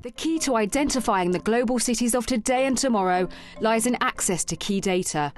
The key to identifying the global cities of today and tomorrow lies in access to key data.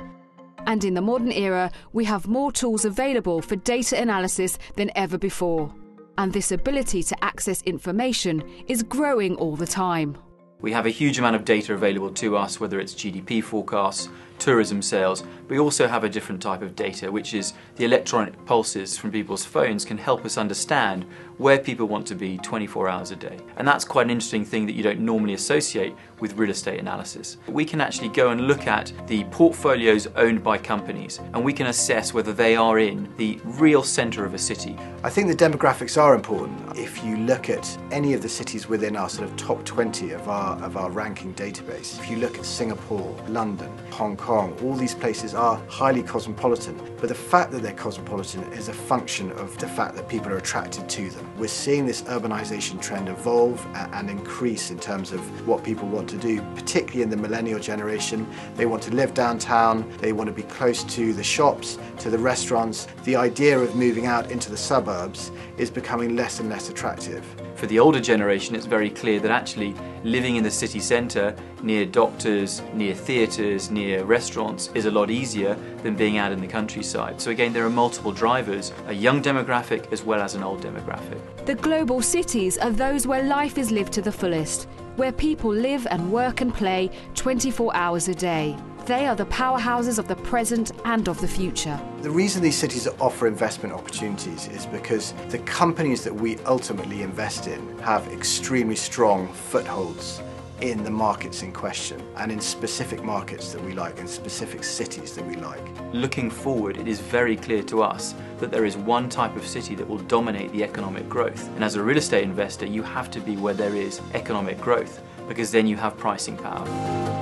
And in the modern era, we have more tools available for data analysis than ever before. And this ability to access information is growing all the time. We have a huge amount of data available to us, whether it's GDP forecasts, tourism sales. We also have a different type of data, which is the electronic pulses from people's phones can help us understand where people want to be 24 hours a day. And that's quite an interesting thing that you don't normally associate with real estate analysis. We can actually go and look at the portfolios owned by companies and we can assess whether they are in the real centre of a city. I think the demographics are important. If you look at any of the cities within our sort of top 20 of our, of our ranking database, if you look at Singapore, London, Hong Kong, Kong, all these places are highly cosmopolitan. But the fact that they're cosmopolitan is a function of the fact that people are attracted to them. We're seeing this urbanization trend evolve and increase in terms of what people want to do, particularly in the millennial generation. They want to live downtown, they want to be close to the shops, to the restaurants. The idea of moving out into the suburbs is becoming less and less attractive. For the older generation, it's very clear that actually living in the city centre, near doctors, near theatres, near restaurants, is a lot easier than being out in the countryside. So again, there are multiple drivers, a young demographic as well as an old demographic. The global cities are those where life is lived to the fullest, where people live and work and play 24 hours a day. They are the powerhouses of the present and of the future. The reason these cities offer investment opportunities is because the companies that we ultimately invest in have extremely strong footholds in the markets in question and in specific markets that we like, in specific cities that we like. Looking forward, it is very clear to us that there is one type of city that will dominate the economic growth. And as a real estate investor, you have to be where there is economic growth because then you have pricing power.